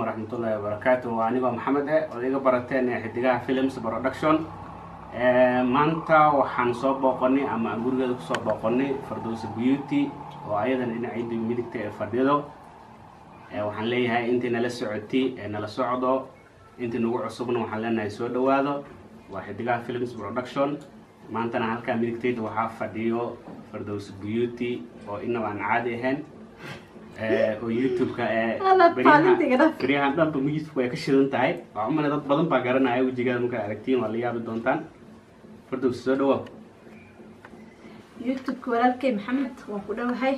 waraxmatullaahi wabarakaatu waa anigoo maxamed eh ood iga barateen ee xidigaha films production. Maanta waxaan soo booqonay ama gurigeeda ku soo booqonay fardowsa beauty oo ayadan dhinaciida midigta ee fadhido. Waxaan leeyahay intii nala socotay nala socdo intii nagu cusubna waxaan leenahay soo dhawaado waa xidigaha films production. Maantana halkaa midigtayda waxaa fadhiyo fardowsa beauty oo inaba caadi ahayn oo youtube-ka ee Alla, maalintiga dhaf. beryahan dhanba youtube way ka shidan tahay waxaa umale dad badan baa garanaya wejigeeda markaad aragtiin waa la yaabi doontaan fardowsa soo dhawaab youtube-ka walaalkay maxamed waan ku dhowahay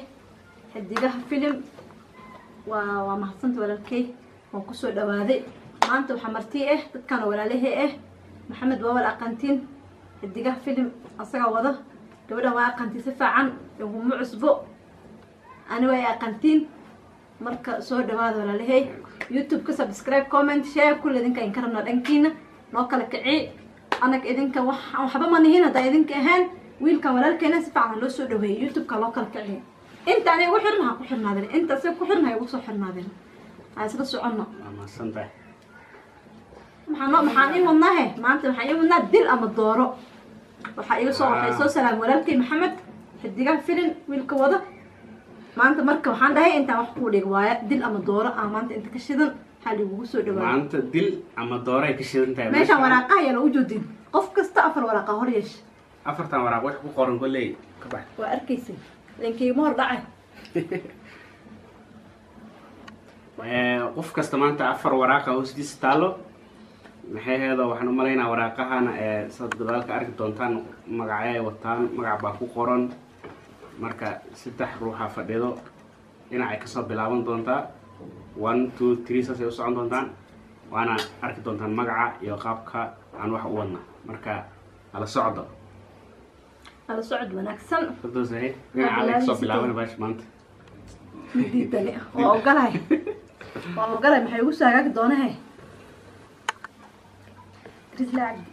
xidigaha filim waa waa mahadsanta walaalkay waan ku soo dhawaaday maanta waxaa marti ah dadkan walaalahey ah maxamed waa wal aqantiin xidigaha filim asagaa wada gabadhan waa aqantiin si fiican iguma cusbo ani waa aqantiin marka soo dhawaada walaalahey youtube-ka subscribe comment share kulle idinka idinka rabnaa dhankiina. Noo kala kicii anag idinka wax waxba ma nihin haddaa idinka ahaan. Wiilkan walaalkeena si fiican loo soo dhaweeyay youtube-ka loo kala kiciyo inta aniga ugu xirna ha ku xirnaadeen. Inta asiga ku xirna ha igu soo xirnaadeen. Ha isla soconno. Maxaan ii wadnaahe maanta maxaan ii wadnaa dil ama dooro? Waxaa iga soo waxay soo salaam walaalkay maxamed. Xidigaha filin wiilka wada maanta marka waxaan dhahay intaan wax kuu dhig waaya dil ama dooro ah maanta inta ka shidan waxaa lagugu soo dhawaada maanta dil ama dooray ka shidan tahay meeshaan waraaqaha yaa lagu joodin qof kasta afar waraaqa hor yeesha afartan waraaq wax ku qoran koley ka bax. Waa arkaysay linkiigama hor dhacay. Qof kasta maanta afar waraaqa hoostiisa taalo maxay heedo waxaan u malaynaa waraaqahana ee saad gadaalka arki doontaan magacay ay wataan magac baa ku qoran marka saddex ruuxa fadhido dhinacay ka soo bilaaban doontaa one two three saasay u socon doontaan waana arki doontaan magaca iyo qaabka aan wax u wadna. Marka hala socdo. Ala socod wanaagsan. Dhinaca ka soo bilaaban baash maanta. Midiidani waa ogolahay waa ogolahay maxay igu soo hagaagi doonahe idrisla cabdi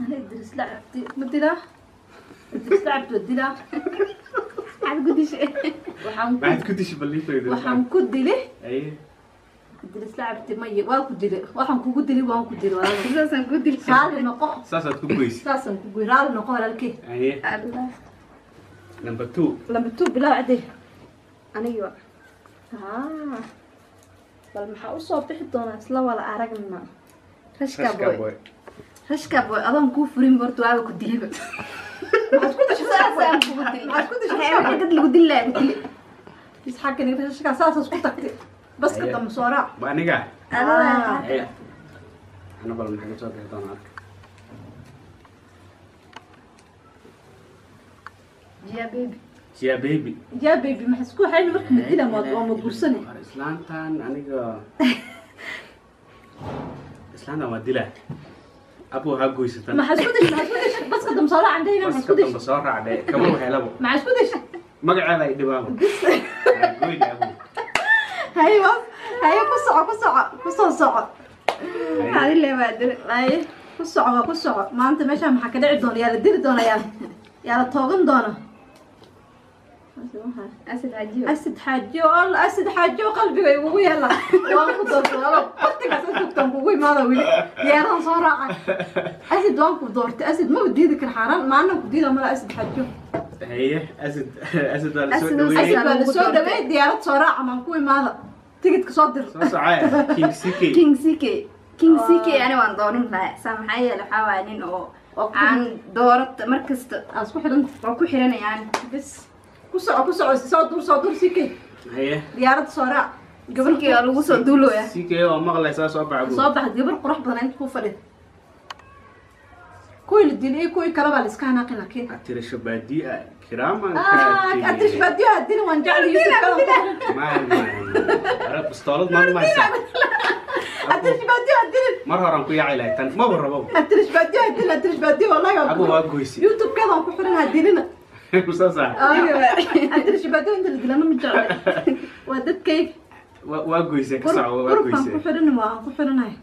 ana idrisla cabdi ma dilaa استعب تودي له حنكدش حنكدش بالليفة وحنكد له إيه. دلسلعبت مية وأكد له وحنكد له وأنكد له ساسن كد له رال نقو. ساسن كويس. ساسن كويس. رال نقو لك إيه. الله. نمبر 2 نمبر 2 بلا عدي أنا يوا ها بل maxaa usoo bixi doonaa isla wala aragna rashka boy rashka boy adoon kuu furin bartu aaba ku isku tagtay baska dambe soo raac waa aniga ana bal maxaa ka soo bixi doona arka jiya baby jiya baby jiya baby maxaa isku hayni marka madina maad waa madguursani islaantan aniga islaantan waa dilaa أبو هاجويس انت ما حسودش ما حسودش. بس قدام صلاح عندي ما حسودش قدام صلاح عندي كمان وحيلبو ما حسودش. مقعد اي دبابه بس. هاجوي يا أبو. هاي بس. هاي كسعه كسعه كسعه سعه هذه اللي ما أدري. هاي كسعه كسعه ما أنت ماشي ما حكى دعي دون يا دير دون يا يا توغن دونة. أسد حجيو أسد حجيو الله أسد حجيو قلبي وي هلا وأنا كنت أنا قلت لك أسد كنت أسد ما ذا ويلي أسد أنا صار أسد أسد أسد أسد أسد ما بدي أسد أسد أسد أسد أسد أسد أسد أسد أسد أسد أسد أسد أسد أسد أسد أسد أسد صراعة ما أسد أسد أسد أسد أسد أسد سيكي أسد سيكي أسد سيكي أنا وأنا دورن لا سامحية لحوالين أو عن دورت مركز أسد أسد أسد أسد أسد يعني. بس. كسر كسر صدور صدور سكي هي ديارة صراع قبل كي أنا وصل دولو يا سكي أو مغلى أساس أبع صباح قبل قرح بنين كوفرد كوي الدنيا كوي كلام على سكان أقنا كي أترش بدي كرام آه أترش بدي أدين وانجعل يوسف كلام ما ما رب استعرض ما ما أترش بدي أدين مرة رانكو يا عيلة ما برا بابا أترش بدي أدين أترش بدي والله يا أبو أبو يوسف يوتيوب كذا وكحرنا أديننا aaadashibaato inta ladilama ma jeclay waa dadkayga waa goyse ka soco waa goyse ku xidhin waa aan ku xidhinahay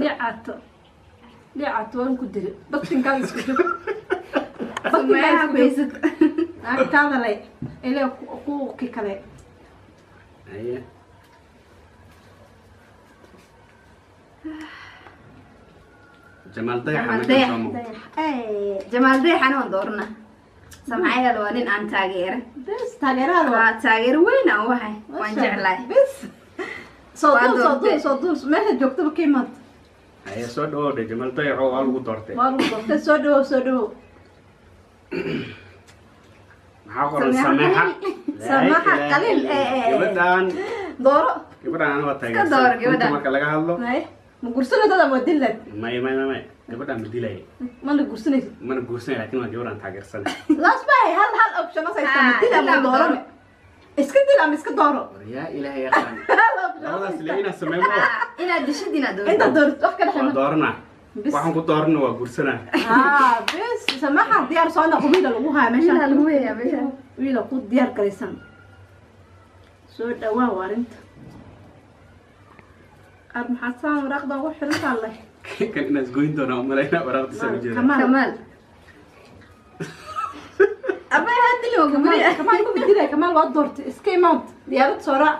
licato licato waan ku diri badsinkaada isku jir badsinkaada isku jir naagtaada lay ele kuuki kale Yeah jamaal deexana waan doorna. Samcayaal waa nin aan taageera. Taageero weyn aan wahay waan jeclahay. Soo Waa jamaal lagu doortay waa lagu doortay soo dhawow soo dhawow maxaa qoran Sameexa sameexa Sameexa Laa ilaaha qalil, illa gabadhaan. Dooro. Gabadhaan aniga waa door, taageersan gabadhaan. runta marka laga hadlo ma gursanayd adaa waa dilad maya maya maya maya gabadhaan ma dilaya mana gursanaysid mana gursanay laakiin waa gabadhaan taageersana lasbahay hal hal option haysaa ma dila ma doorane iska dil ama iska dooro yaa ilaahay yaqaan labadaas le inaad sameeyo inaad dishid inaad doorto inta doorto wax ka dhexeeyo doorna waxaan ku doorna waa gursana haa bes samaha diyaar soo noqo wiila lagu haya meesha lagu weeyaa meesha wiila ku diyaar garaysan soo dhawaa waarinta aad maxaad saan waraaqdan ugu xirantaa leh kan inaad goyn doonaa umalayna waraaqda soo jeeda Kamaal. kamaal abay hadili waa kamaal gabadhi kamaal ku bedilay kamaal waa doortay iska imaad diyaarad soo raac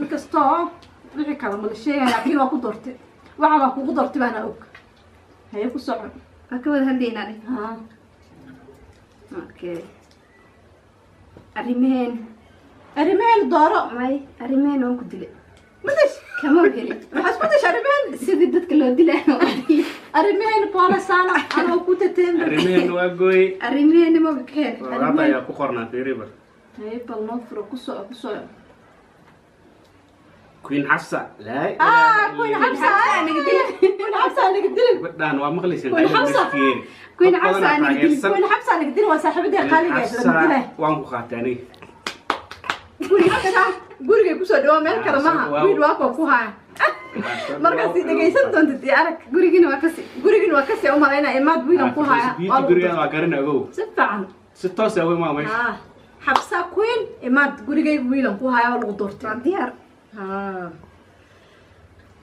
inkastoo wixii kale mala sheegaya laakiin waa ku doortay waxa waa kugu doortay baana og haye ku socon waa ka wada hadlaynaa dheh haa okay arrimaheen arrimaheen dooro may arrimaheen waan ku dilay مدش. كما قلي بحس مدش أرمين. سيدي دتك لو دي لأنا وقلي أرمين بوالا سانا أنا وكوتا تيم أرمين واقوي أرمين إيه، ما بكين رابا يا كخورنا في ريبر طيب النفر كسو كسو كوين حفصة. لا. آه كوين حفصة. أنا قدلك كوين حفصة أنا قدلك بدان ومغلس كوين حفصة. كوين حفصة أنا قدلك كوين حفصة أنا قدلك وصاحبتي قالي قاعد قدلك وانكو خاتاني. كوين حفصة. Gurigay ku soo dhawo meel kale maha wiil waa koo ku haya markaas dhegaysan doontid iyo arag. Gurigina waa kasi gurigin waa ka sii umalaynaa imaad wiilan ku haya gurigaan waa garan ogow si fiican. Si toos ah ma meesha ah xabsa queen imaad gurigayga wiilan ku haya waa lagu doortay. Waa diyaar. Ah.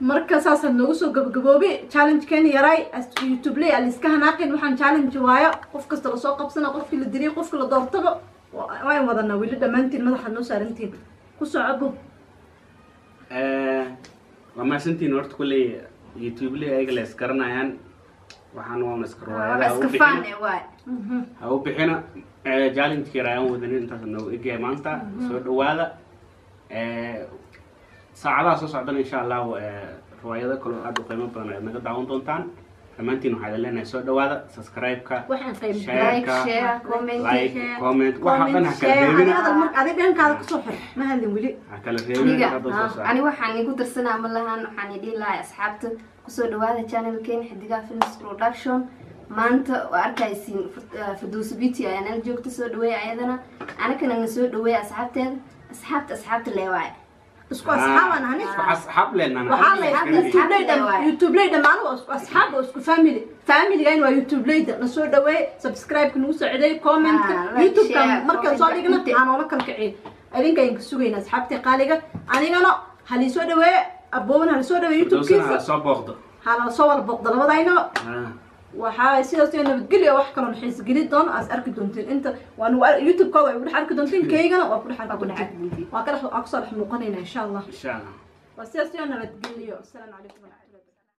marka saasaan noogu soo gabagaboobay challenge-keeni yaray as- youtube-ley aan iska hanaaqin waxaan challenge waayo qof kasta la soo qabsana qofkii la dilay qofki la doortaba wa- waan wadanaa weli dhammaantiin madaxaad noo saarantiin ku socobo Eh, waa mahadsantiin horta kulley youtube le ayaga la isgaranayaan waxaan waa iska waa riwaayadaha u bixina faane waay. Ha u bixina challenge yar ayaan wadanin intaas noogu egyahay maanta. Soo dhawaada Eh, saacadaha soo socdana insha allah eh, riwaayado kale oo aad u qiimo badan ayaad naga daawan doontaan dhammaantiin waxaa idin leenahay soo dhawaada subscribe-ka ani waxaan igu darsanaa ma lahan waxaan idhihi lahaa asxaabta ku soo dhawaada channelkeena xidigaha films production. Maanta waa arkaysiin faduusa beauty ayaa nala joogta soo dhaweeya ayadana. Anakana na soo dhaweeya asxaabteeda. Asxaabta asxaabta leewaaye isku asxaab aan ahayn isku asxaab leenan youtube leyda youtube leyda maanu isku asxaab oo isku family family gayn waa youtube leyda na soo dhaweey subscribe nagu soo ciday comment youtube ka marka soo dhigna aan ola kalkacin adinka in sugayna asxaabti qaaliga anigana hali soo dhaweey aboon hali soo dhaweey youtube kiisa soo booqdo hala soo wal booqdo labadayna waxaa sidaas iyo nabadgelyo wax kaloo xiisgeli doono aas arki doontiin. Inta waa nagu youtube-kooda way ku dhex arki doontiin kaygana waa ku dhex arki doontiin. waa ka dhex ku soo dhex muuqanayna insha allah. Waa sidaas iyo nabadgelyo asalaamu calaykum